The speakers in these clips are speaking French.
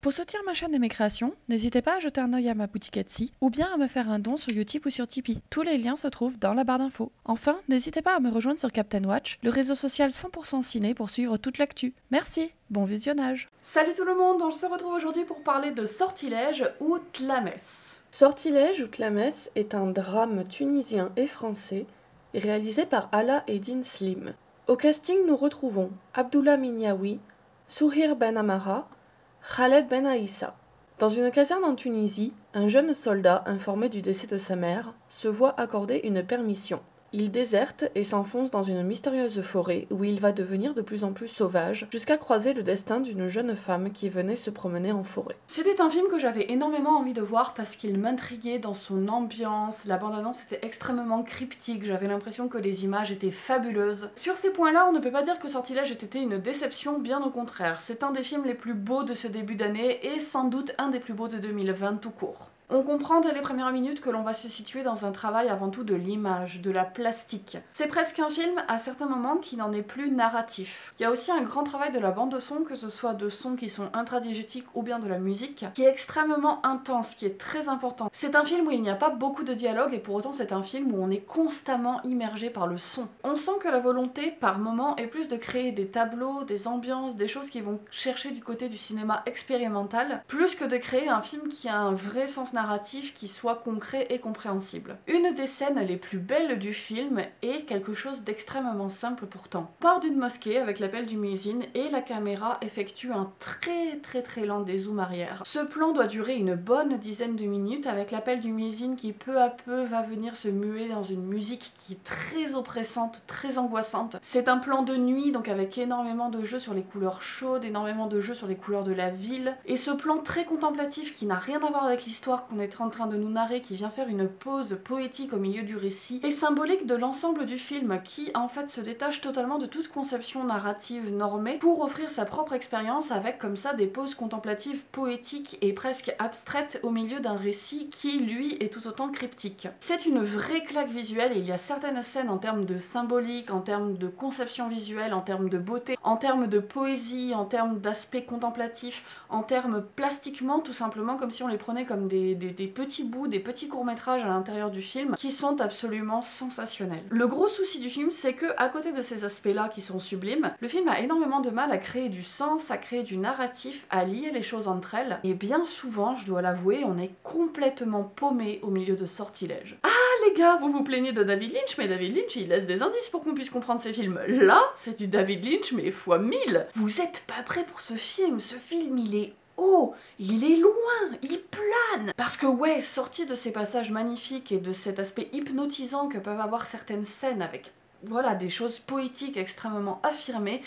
Pour soutenir ma chaîne et mes créations, n'hésitez pas à jeter un œil à ma boutique Etsy ou bien à me faire un don sur Utip ou sur Tipeee. Tous les liens se trouvent dans la barre d'infos. Enfin, n'hésitez pas à me rejoindre sur Captain Watch, le réseau social 100% ciné pour suivre toute l'actu. Merci, bon visionnage. Salut tout le monde, on se retrouve aujourd'hui pour parler de Sortilège ou Tlames. Sortilège ou Tlames est un drame tunisien et français réalisé par Ala Eddin Slim. Au casting, nous retrouvons Abdullah Minyawi, Souhir Ben Amara, Khaled Ben Aïssa. Dans une caserne en Tunisie, un jeune soldat informé du décès de sa mère se voit accorder une permission. Il déserte et s'enfonce dans une mystérieuse forêt où il va devenir de plus en plus sauvage jusqu'à croiser le destin d'une jeune femme qui venait se promener en forêt. C'était un film que j'avais énormément envie de voir parce qu'il m'intriguait dans son ambiance, la bande-annonce était extrêmement cryptique, j'avais l'impression que les images étaient fabuleuses. Sur ces points-là, on ne peut pas dire que Sortilège ait été une déception, bien au contraire. C'est un des films les plus beaux de ce début d'année et sans doute un des plus beaux de 2020 tout court. On comprend dès les premières minutes que l'on va se situer dans un travail avant tout de l'image, de la plastique. C'est presque un film à certains moments qui n'en est plus narratif. Il y a aussi un grand travail de la bande de son, que ce soit de sons qui sont intradigétiques ou bien de la musique, qui est extrêmement intense, qui est très important. C'est un film où il n'y a pas beaucoup de dialogue et pour autant c'est un film où on est constamment immergé par le son. On sent que la volonté par moment est plus de créer des tableaux, des ambiances, des choses qui vont chercher du côté du cinéma expérimental, plus que de créer un film qui a un vrai sens narratif qui soit concret et compréhensible. Une des scènes les plus belles du film est quelque chose d'extrêmement simple pourtant. Part d'une mosquée avec l'appel du muezzin et la caméra effectue un très très très lent dézoom arrière. Ce plan doit durer une bonne dizaine de minutes avec l'appel du muezzin qui peu à peu va venir se muer dans une musique qui est très oppressante, très angoissante. C'est un plan de nuit donc avec énormément de jeux sur les couleurs chaudes, énormément de jeux sur les couleurs de la ville et ce plan très contemplatif qui n'a rien à voir avec l'histoire qu'on est en train de nous narrer, qui vient faire une pause poétique au milieu du récit, est symbolique de l'ensemble du film, qui en fait se détache totalement de toute conception narrative normée pour offrir sa propre expérience avec comme ça des pauses contemplatives poétiques et presque abstraites au milieu d'un récit qui lui est tout autant cryptique. C'est une vraie claque visuelle et il y a certaines scènes en termes de symbolique, en termes de conception visuelle, en termes de beauté, en termes de poésie, en termes d'aspect contemplatif, en termes plastiquement tout simplement comme si on les prenait comme des des, petits bouts, des petits courts-métrages à l'intérieur du film qui sont absolument sensationnels. Le gros souci du film, c'est que à côté de ces aspects-là qui sont sublimes, le film a énormément de mal à créer du sens, à créer du narratif, à lier les choses entre elles, et bien souvent, je dois l'avouer, on est complètement paumé au milieu de sortilèges. Ah les gars, vous vous plaignez de David Lynch, mais David Lynch, il laisse des indices pour qu'on puisse comprendre ses films. Là, c'est du David Lynch, mais fois mille Vous êtes pas prêts pour ce film, ce film, il est Oh, il est loin, il plane Parce que ouais, sorti de ces passages magnifiques et de cet aspect hypnotisant que peuvent avoir certaines scènes avec voilà, des choses poétiques extrêmement affirmées.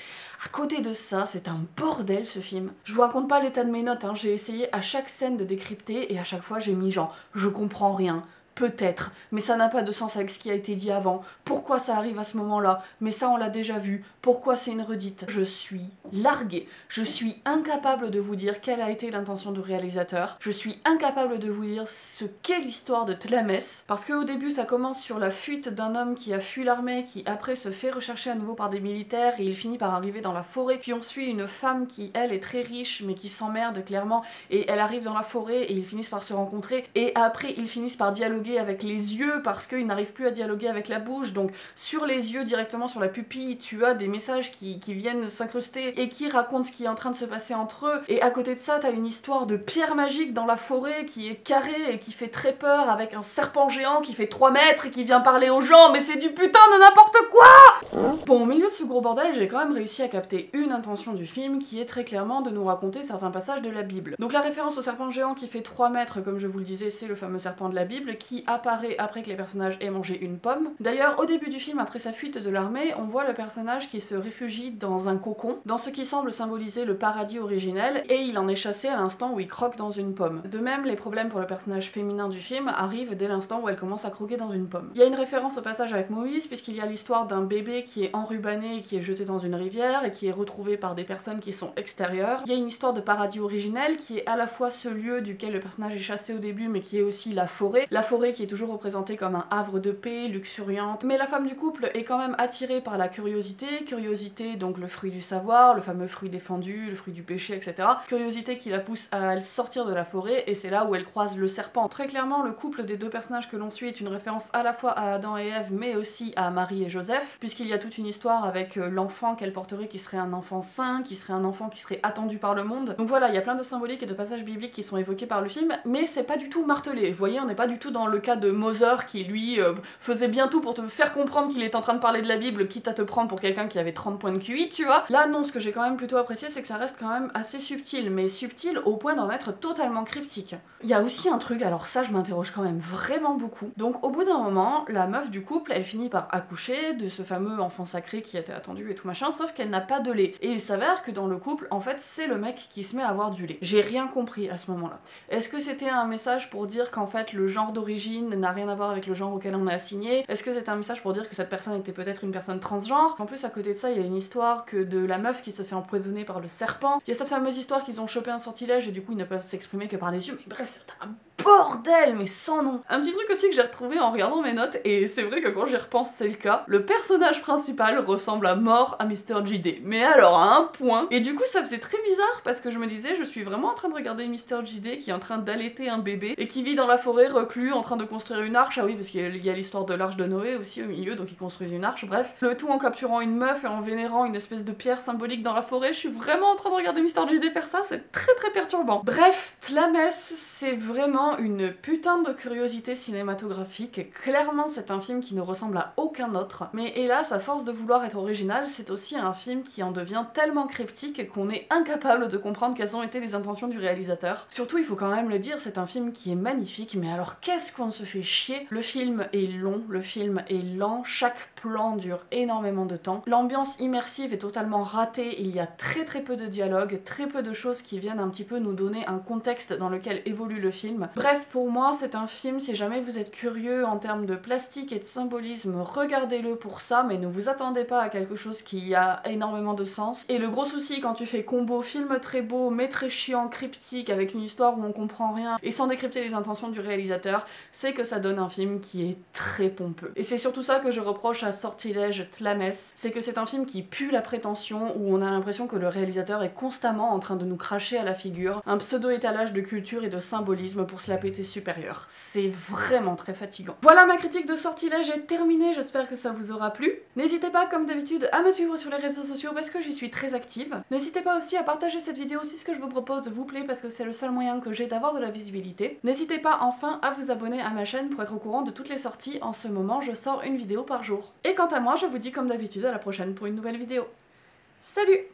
À côté de ça, c'est un bordel ce film. Je vous raconte pas l'état de mes notes, hein. j'ai essayé à chaque scène de décrypter et à chaque fois j'ai mis genre je comprends rien, Peut-être, mais ça n'a pas de sens avec ce qui a été dit avant. Pourquoi ça arrive à ce moment-là? Mais ça, on l'a déjà vu. Pourquoi c'est une redite? Je suis larguée. Je suis incapable de vous dire quelle a été l'intention du réalisateur. Je suis incapable de vous dire ce qu'est l'histoire de Tlames. Parce qu'au début, ça commence sur la fuite d'un homme qui a fui l'armée, qui après se fait rechercher à nouveau par des militaires et il finit par arriver dans la forêt. Puis on suit une femme qui, elle, est très riche mais qui s'emmerde clairement et elle arrive dans la forêt et ils finissent par se rencontrer. Et après, ils finissent par dialoguer avec les yeux parce qu'ils n'arrivent plus à dialoguer avec la bouche. Donc sur les yeux, directement sur la pupille, tu as des messages qui, viennent s'incruster et qui racontent ce qui est en train de se passer entre eux. Et à côté de ça, t'as une histoire de pierre magique dans la forêt qui est carrée et qui fait très peur avec un serpent géant qui fait 3 mètres et qui vient parler aux gens. Mais c'est du putain de n'importe quoi Bon, au milieu de ce gros bordel, j'ai quand même réussi à capter une intention du film qui est très clairement de nous raconter certains passages de la Bible. Donc la référence au serpent géant qui fait 3 mètres, comme je vous le disais, c'est le fameux serpent de la Bible qui apparaît après que les personnages aient mangé une pomme. D'ailleurs, au début du film, après sa fuite de l'armée, on voit le personnage qui se réfugie dans un cocon, dans ce qui semble symboliser le paradis originel, et il en est chassé à l'instant où il croque dans une pomme. De même, les problèmes pour le personnage féminin du film arrivent dès l'instant où elle commence à croquer dans une pomme. Il y a une référence au passage avec Moïse, puisqu'il y a l'histoire d'un bébé qui est enrubanné et qui est jeté dans une rivière, et qui est retrouvé par des personnes qui sont extérieures. Il y a une histoire de paradis originel qui est à la fois ce lieu duquel le personnage est chassé au début, mais qui est aussi la forêt. La forêt qui est toujours représentée comme un havre de paix, luxuriante, mais la femme du couple est quand même attirée par la curiosité, curiosité donc le fruit du savoir, le fameux fruit défendu, le fruit du péché, etc. Curiosité qui la pousse à sortir de la forêt et c'est là où elle croise le serpent. Très clairement, le couple des deux personnages que l'on suit est une référence à la fois à Adam et Ève, mais aussi à Marie et Joseph, puisqu'il y a toute une histoire avec euh, l'enfant qu'elle porterait qui serait un enfant saint, qui serait un enfant qui serait attendu par le monde. Donc voilà, il y a plein de symboliques et de passages bibliques qui sont évoqués par le film, mais c'est pas du tout martelé. Vous voyez, on n'est pas du tout dans le cas de Moser qui lui euh, faisait bien tout pour te faire comprendre qu'il est en train de parler de la Bible, quitte à te prendre pour quelqu'un qui avait 30 points de QI, tu vois. Là, non, ce que j'ai quand même plutôt apprécié, c'est que ça reste quand même assez subtil, mais subtil au point d'en être totalement cryptique. Il y a aussi un truc, alors ça, je m'interroge quand même vraiment beaucoup. Donc, au bout d'un moment, la meuf du couple, elle finit par accoucher de ce fameux enfant sacré qui était attendu et tout machin, sauf qu'elle n'a pas de lait. Et il s'avère que dans le couple, en fait, c'est le mec qui se met à avoir du lait. J'ai rien compris à ce moment-là. Est-ce que c'était un message pour dire qu'en fait le genre d'origine n'a rien à voir avec le genre auquel on est assigné Est-ce que c'était un message pour dire que cette personne était peut-être une personne transgenre? En plus, à côté de ça, il y a une histoire que de la meuf qui se fait empoisonner par le serpent. Il y a cette fameuse histoire qu'ils ont chopé un sortilège et du coup ils ne peuvent s'exprimer que par les yeux. Mais bref, c'est un bordel, mais sans nom. Un petit truc aussi que j'ai retrouvé en regardant mes notes, et c'est vrai que quand j'y repense, c'est le cas. Le personnage principal ressemble à mort à Mr. JD. Mais alors, à un point. Et du coup, ça faisait très bizarre parce que je me disais, je suis vraiment en train de regarder Mr. JD qui est en train d'allaiter un bébé et qui vit dans la forêt reclus en train de construire une arche. Ah oui, parce qu'il y a l'histoire de l'arche de Noé aussi au milieu, donc ils construisent une arche. Bref, le tout en capturant une meuf et en vénérant une espèce de pierre symbolique dans la forêt. Je suis vraiment en train de regarder Mr. JD faire ça, c'est très très perturbant. Bref, Tlames, c'est vraiment une putain de curiosité cinématographique. Clairement, c'est un film qui ne ressemble à aucun autre. Mais hélas, à force de vouloir être original, c'est aussi un film qui en devient tellement cryptique qu'on est incapable de comprendre quelles ont été les intentions du réalisateur. Surtout, il faut quand même le dire, c'est un film qui est magnifique, mais alors qu'est-ce qu'on se fait chier? Le film est long, le film est lent, chaque plan dure énormément de temps. L'ambiance immersive est totalement ratée, il y a très très peu de dialogue, très peu de choses qui viennent un petit peu nous donner un contexte dans lequel évolue le film. Bref, pour moi, c'est un film, si jamais vous êtes curieux en termes de plastique et de symbolisme, regardez-le pour ça, mais ne vous attendez pas à quelque chose qui a énormément de sens. Et le gros souci quand tu fais combo film très beau, mais très chiant, cryptique, avec une histoire où on comprend rien, et sans décrypter les intentions du réalisateur, c'est que ça donne un film qui est très pompeux. Et c'est surtout ça que je reproche à Sortilège Tlames, c'est que c'est un film qui pue la prétention, où on a l'impression que le réalisateur est constamment en train de nous cracher à la figure, un pseudo-étalage de culture et de symbolisme pour se la péter supérieur. C'est vraiment très fatigant. Voilà ma critique de Sortilège est terminée, j'espère que ça vous aura plu. N'hésitez pas, comme d'habitude, à me suivre sur les réseaux sociaux parce que j'y suis très active. N'hésitez pas aussi à partager cette vidéo si ce que je vous propose vous plaît parce que c'est le seul moyen que j'ai d'avoir de la visibilité. N'hésitez pas enfin à vous abonner à ma chaîne pour être au courant de toutes les sorties. En ce moment, je sors une vidéo par jour. Et quant à moi, je vous dis comme d'habitude à la prochaine pour une nouvelle vidéo. Salut